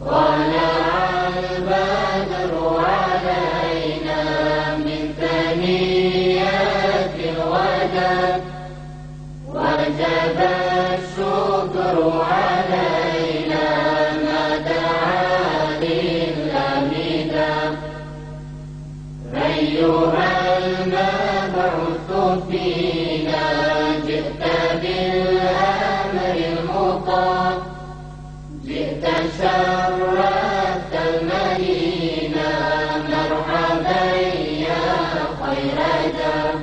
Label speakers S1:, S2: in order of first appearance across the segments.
S1: طلع البدر علينا من ثنيات الوداع وجب الشكر علينا ما دعا لله أيها خير داع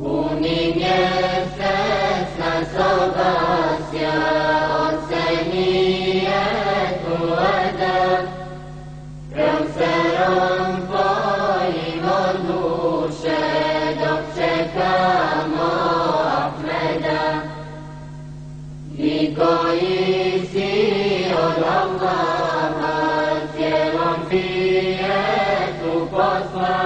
S1: ومن يستثنى صباس يا أرسنية الوداع Rausaram Faimonu Shedok Shekamo Ahmeda Nikoisi od Allaha Cielom fijetu poslan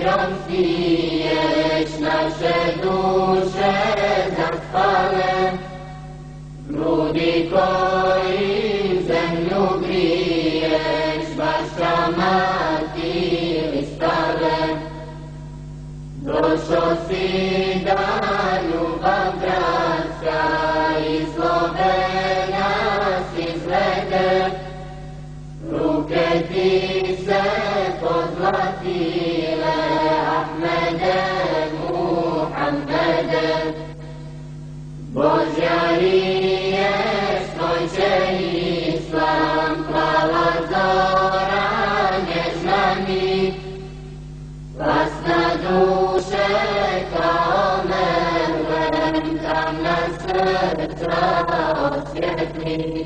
S1: mirom siješ naše duše zaspale, Grudi koji zemlju griješ, baš kamati ili stare. Došao si da i Slovenja si izvede, ruke ti se serca oświetli.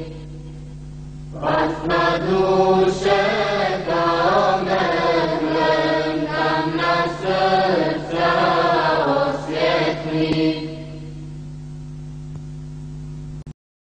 S1: Was na duszę domem, nam na serca.